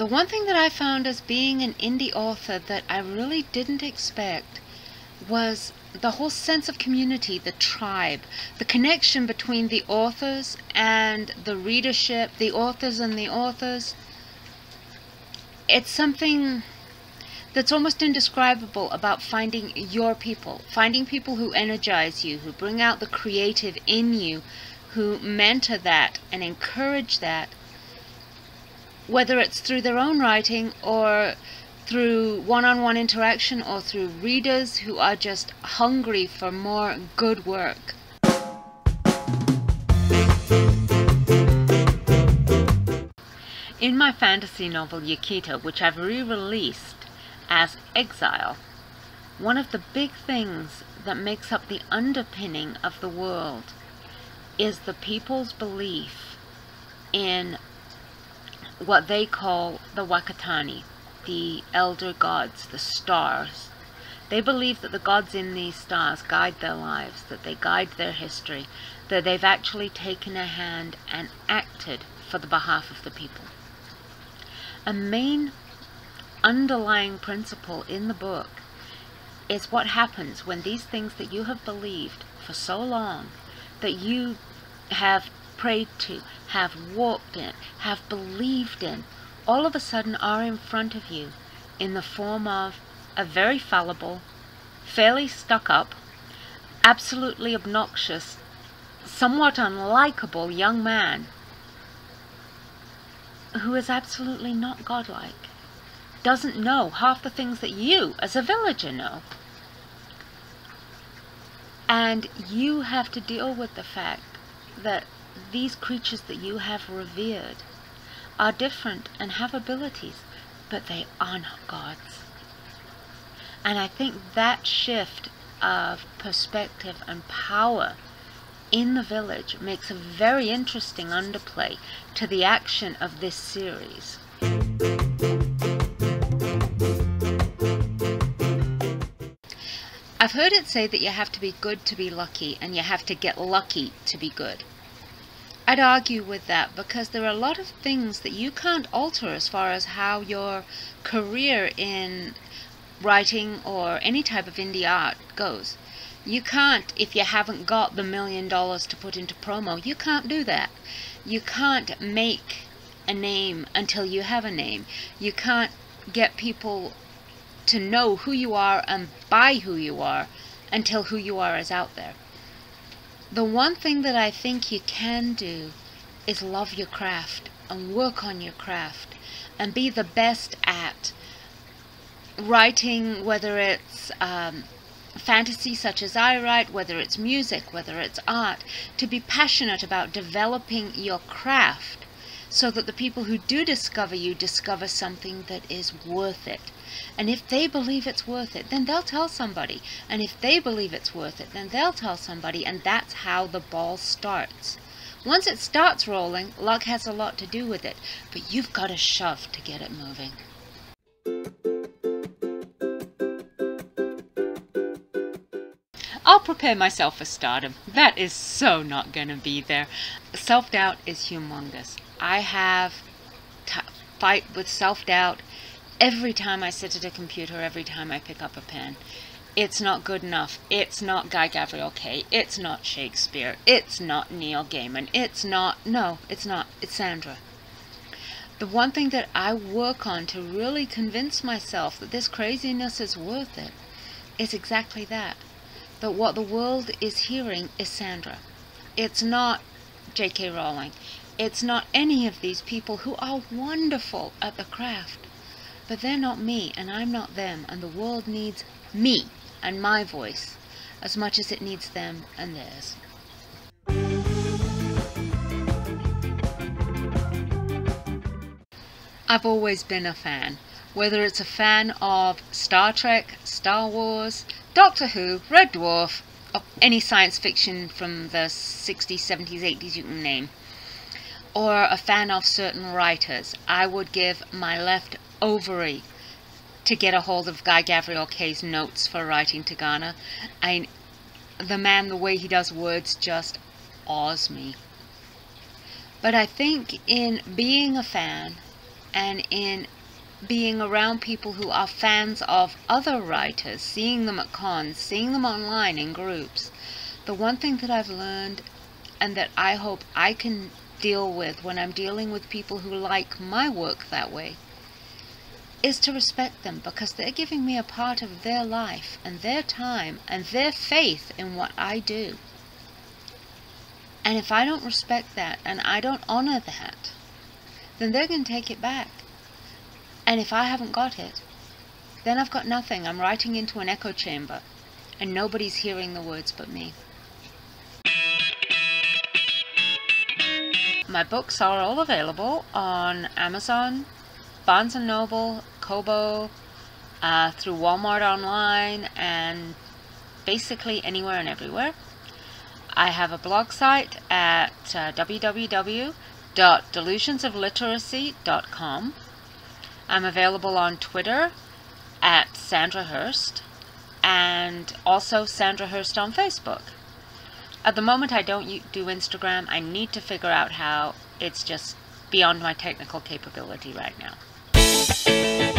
the one thing that I found as being an indie author that I really didn't expect was the whole sense of community, the tribe, the connection between the authors and the readership, the authors and the authors. It's something that's almost indescribable about finding your people, finding people who energize you, who bring out the creative in you, who mentor that and encourage that, whether it's through their own writing or through one-on-one interaction or through readers who are just hungry for more good work. In my fantasy novel Yaquita, which I've re-released as Exile, one of the big things that makes up the underpinning of the world is the people's belief in what they call the Wakatani, the elder gods, the stars. They believe that the gods in these stars guide their lives, that they guide their history, that they've actually taken a hand and acted for the behalf of the people. A main underlying principle in the book is what happens when these things that you have believed for so long, that you have prayed to, have walked in, have believed in, all of a sudden are in front of you in the form of a very fallible, fairly stuck up, absolutely obnoxious, somewhat unlikable young man who is absolutely not godlike, doesn't know half the things that you, as a villager, know. And you have to deal with the fact that these creatures that you have revered are different and have abilities, but they are not gods. And I think that shift of perspective and power in the village makes a very interesting underplay to the action of this series. I've heard it say that you have to be good to be lucky and you have to get lucky to be good. I'd argue with that because there are a lot of things that you can't alter as far as how your career in writing or any type of indie art goes. You can't, if you haven't got the million dollars to put into promo, you can't do that. You can't make a name until you have a name. You can't get people to know who you are and buy who you are until who you are is out there. The one thing that I think you can do is love your craft and work on your craft and be the best at writing, whether it's um, fantasy such as I write, whether it's music, whether it's art, to be passionate about developing your craft so that the people who do discover you discover something that is worth it. And if they believe it's worth it, then they'll tell somebody. And if they believe it's worth it, then they'll tell somebody. And that's how the ball starts. Once it starts rolling, luck has a lot to do with it. But you've got to shove to get it moving. I'll prepare myself for stardom. That is so not going to be there. Self-doubt is humongous. I have fight with self-doubt every time I sit at a computer, every time I pick up a pen. It's not good enough. It's not Guy Gavriel Kay. It's not Shakespeare. It's not Neil Gaiman. It's not, no, it's not. It's Sandra. The one thing that I work on to really convince myself that this craziness is worth it is exactly that. That what the world is hearing is Sandra. It's not J.K. Rowling. It's not any of these people who are wonderful at the craft. But they're not me, and I'm not them, and the world needs me and my voice as much as it needs them and theirs. I've always been a fan, whether it's a fan of Star Trek, Star Wars, Doctor Who, Red Dwarf, or any science fiction from the 60s, 70s, 80s you can name or a fan of certain writers, I would give my left ovary to get a hold of Guy Gavriel Kay's notes for writing Tigana. I, the man, the way he does words just awes me. But I think in being a fan and in being around people who are fans of other writers, seeing them at cons, seeing them online in groups, the one thing that I've learned and that I hope I can deal with when I'm dealing with people who like my work that way is to respect them because they're giving me a part of their life and their time and their faith in what I do. And if I don't respect that and I don't honor that, then they're going to take it back. And if I haven't got it, then I've got nothing. I'm writing into an echo chamber, and nobody's hearing the words but me. My books are all available on Amazon, Barnes & Noble, Kobo, uh, through Walmart online, and basically anywhere and everywhere. I have a blog site at uh, www.delusionsofliteracy.com. I'm available on Twitter at Sandra Hurst and also Sandra Hurst on Facebook. At the moment, I don't do Instagram. I need to figure out how. It's just beyond my technical capability right now.